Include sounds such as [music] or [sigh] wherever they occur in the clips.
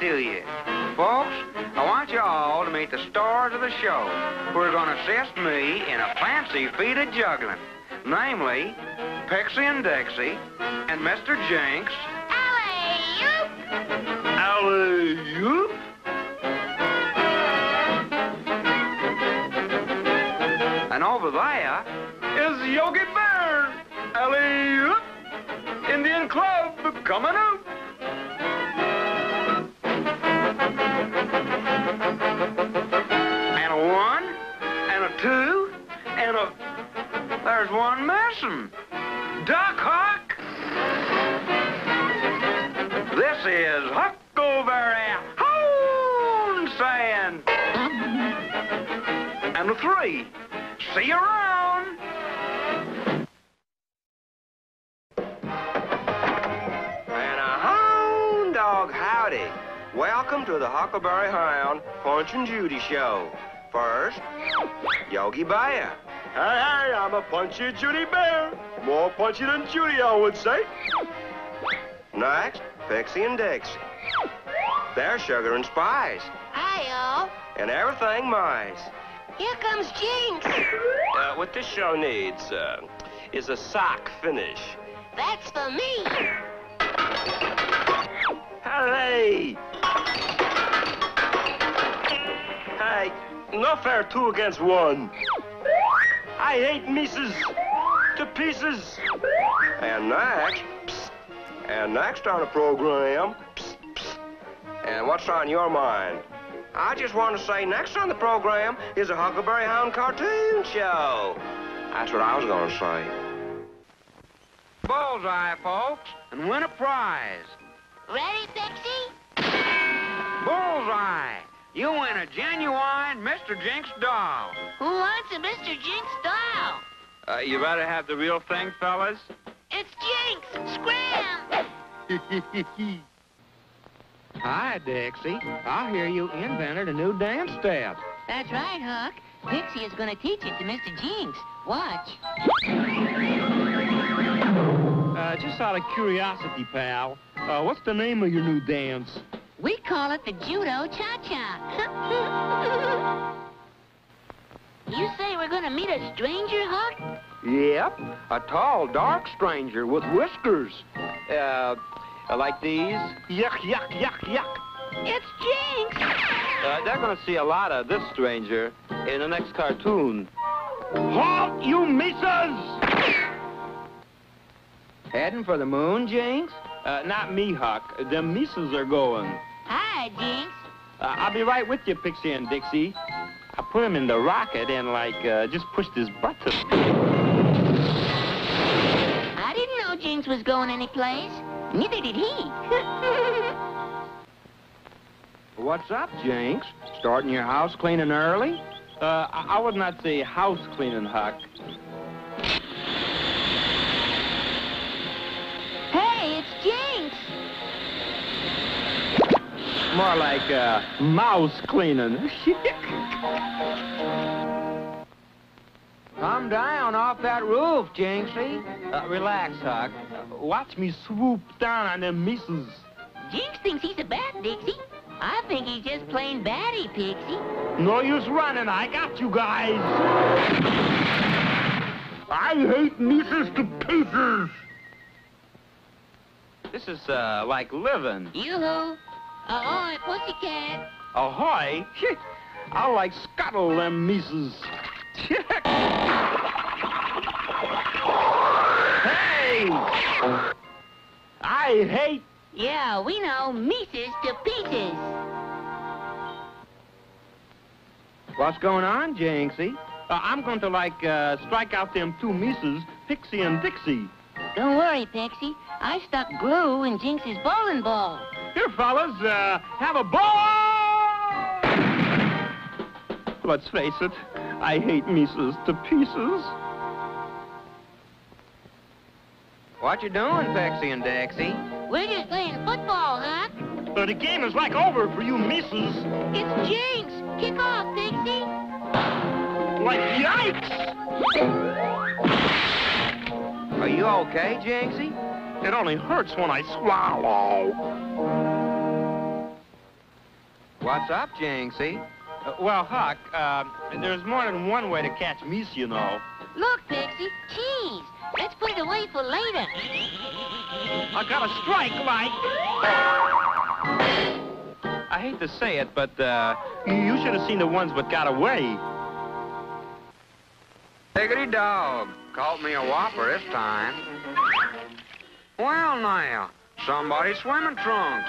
to you. Folks, I want you all to meet the stars of the show who are going to assist me in a fancy feat of juggling. Namely, Pixie and Dixie and Mr. Jinx. Alley-oop! Alley-oop. And over there is Yogi Bear. Alley-oop. Indian Club coming out. Is Huckleberry Hound saying... And a three. See you around. And a hound dog howdy. Welcome to the Huckleberry Hound Punch and Judy Show. First, Yogi Bear. Hey, hey, I'm a punchy Judy Bear. More punchy than Judy, I would say. Next, Pixie and Dixie. They're sugar and spice, Hi-yo. and everything mice. Here comes Jinx. Uh, what this show needs uh, is a sock finish. That's for me. Hey! Hey, no fair two against one. I hate meeses to pieces. And next, psst, and next on the program, psst, psst, and what's on your mind? I just want to say next on the program is a Huckleberry Hound cartoon show. That's what I was going to say. Bullseye, folks, and win a prize. Ready, Pixie? Bullseye! You win a genuine Mr. Jinx doll. Who wants a Mr. Jinx doll? Uh, you better have the real thing, fellas? It's Jinx! Scram! [laughs] Hi, Dixie. I hear you invented a new dance step. That's right, Huck. Dixie is going to teach it to Mr. Jinx. Watch. Uh, just out of curiosity, pal, uh, what's the name of your new dance? We call it the Judo Cha-Cha. [laughs] you say we're going to meet a stranger, Huck? Yep, a tall, dark stranger with whiskers. Uh, like these. Yuck, yuck, yuck, yuck. It's Jinx! Uh, they're going to see a lot of this stranger in the next cartoon. Halt, you misses! Heading for the moon, Jinx? Uh, not me, Huck. The misses are going. Hi, Jinx. Uh, I'll be right with you, Pixie and Dixie. I put him in the rocket and, like, uh, just pushed his button. Jinx was going anyplace. Neither did he. [laughs] What's up, Jinx? Starting your house cleaning early? Uh, I, I would not say house cleaning, Huck. hey, it's Jinx! More like, uh, mouse cleaning. [laughs] Come down off that roof, Jinxie. uh, relax, Huck. Uh, watch me swoop down on them misses. Jinx thinks he's a bat, Dixie. I think he's just plain batty, Pixie. No use running. I got you guys. I hate meeses to pieces. This is, uh, like living. Yoo-hoo. Ahoy, pussycat. Ahoy! I like scuttle them misses. Hey! I hate Yeah, we know meeses to pieces. What's going on, Jinxie? Uh, I'm going to, like, uh, strike out them two misses, Pixie and Dixie. Don't worry, Pixie. I stuck glue in Jinx's bowling ball. Here, fellas, uh, have a ball! Let's face it, I hate meeses to pieces. What you doing, Pixie and Dixie? We're just playing football, huh? But the game is like over for you misses. It's Jinx. Kick off, Pixie. Like, yikes! Are you okay, Jinxie? It only hurts when I swallow. What's up, Jinxie? Uh, well, Huck, uh, there's more than one way to catch meese, you know. Look, Pixie, cheese. Let's put it away for later. I got a strike, like. I hate to say it, but uh, you should have seen the ones that got away. Diggity dog. Caught me a whopper this time. Well, now, somebody's swimming trunks.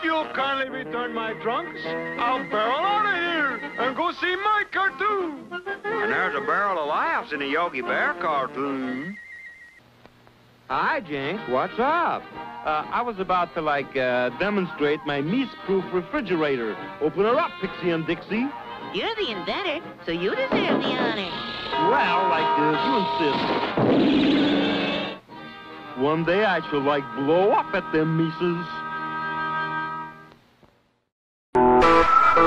If you'll kindly return my trunks, I'll barrel out of here and go see my cartoon. And there's a barrel of laughs in a Yogi Bear cartoon. Hi, Jinx. What's up? Uh, I was about to, like, uh, demonstrate my meese-proof refrigerator. Open her up, Pixie and Dixie. You're the inventor, so you deserve the honor. Well, like uh, you insist. One day I shall, like, blow up at them meeses.